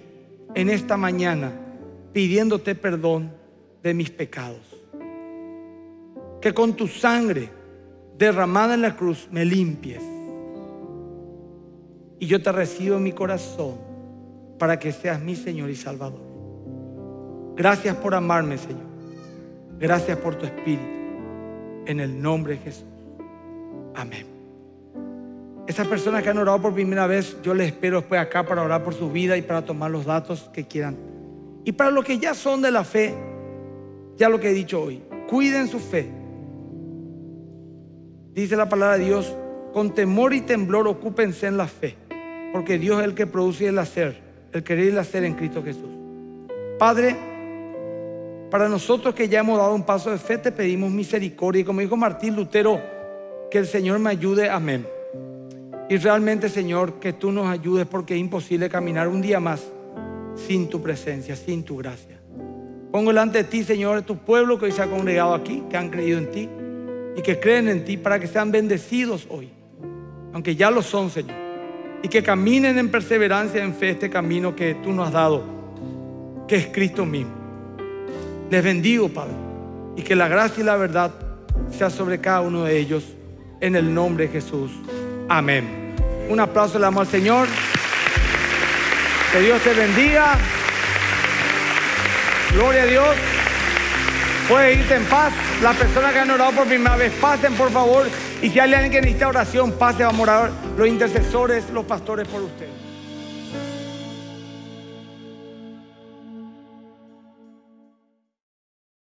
en esta mañana pidiéndote perdón de mis pecados. Que con tu sangre derramada en la cruz me limpies. Y yo te recibo en mi corazón para que seas mi Señor y Salvador. Gracias por amarme, Señor. Gracias por tu espíritu. En el nombre de Jesús. Amén. Esas personas que han orado por primera vez, yo les espero después acá para orar por su vida y para tomar los datos que quieran. Y para los que ya son de la fe, ya lo que he dicho hoy, cuiden su fe. Dice la palabra de Dios, con temor y temblor ocúpense en la fe, porque Dios es el que produce el hacer, el querer y el hacer en Cristo Jesús. Padre, para nosotros que ya hemos dado un paso de fe, te pedimos misericordia. Y como dijo Martín Lutero, que el Señor me ayude. Amén. Y realmente, Señor, que tú nos ayudes porque es imposible caminar un día más sin tu presencia, sin tu gracia. Pongo delante de ti, Señor, tu pueblo que hoy se ha congregado aquí, que han creído en ti y que creen en ti para que sean bendecidos hoy, aunque ya lo son, Señor, y que caminen en perseverancia, en fe, este camino que tú nos has dado, que es Cristo mismo. Les bendigo, Padre, y que la gracia y la verdad sea sobre cada uno de ellos, en el nombre de Jesús. Amén. Un aplauso le damos al Señor. Que Dios te bendiga. Gloria a Dios. Puedes irte en paz. Las personas que han orado por primera vez, pasen por favor. Y si hay alguien que necesita oración, pase, vamos a orar los intercesores, los pastores por usted.